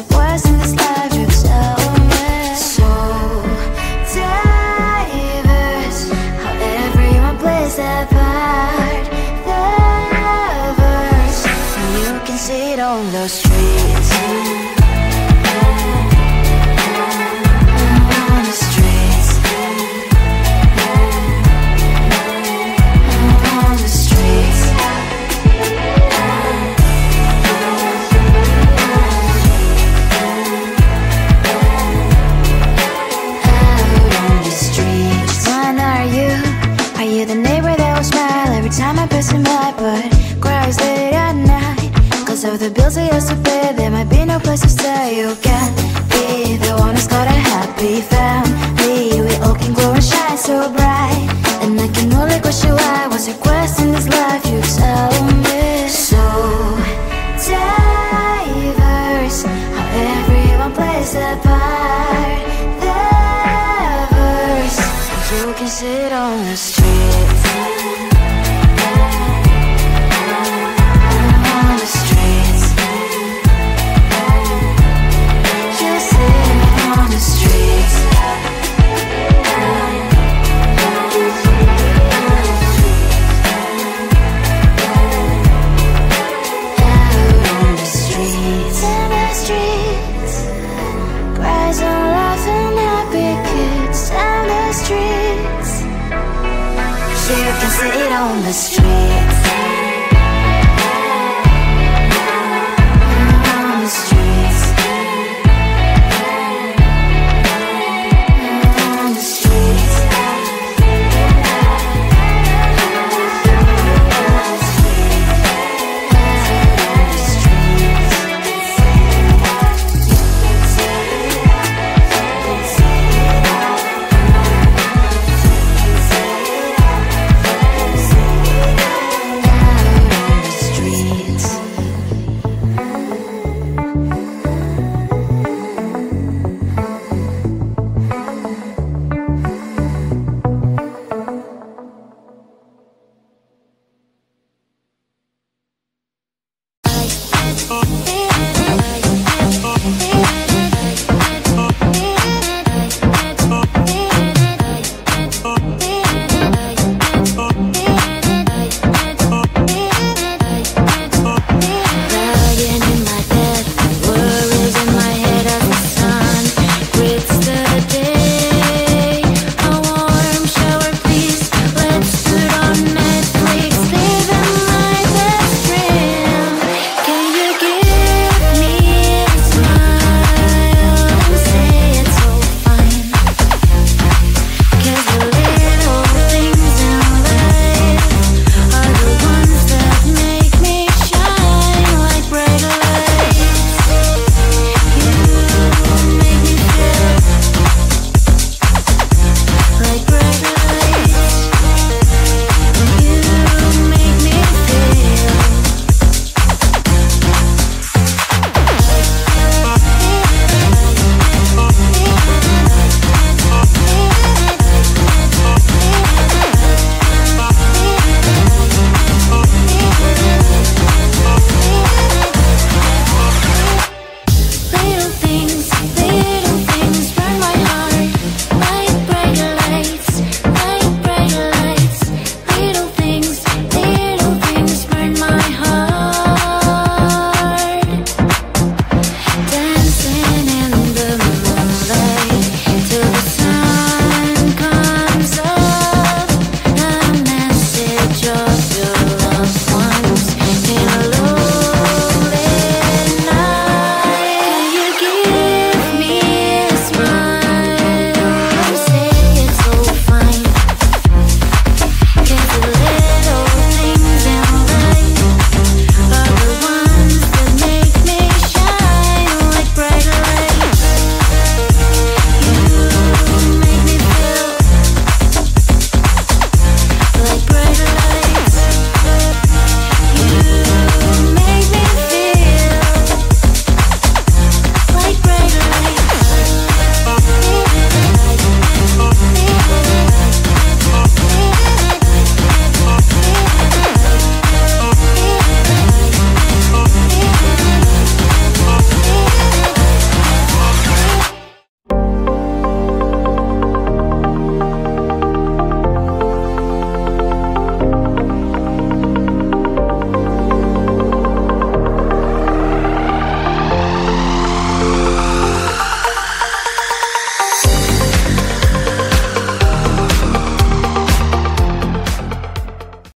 why What's sit on the down Oh.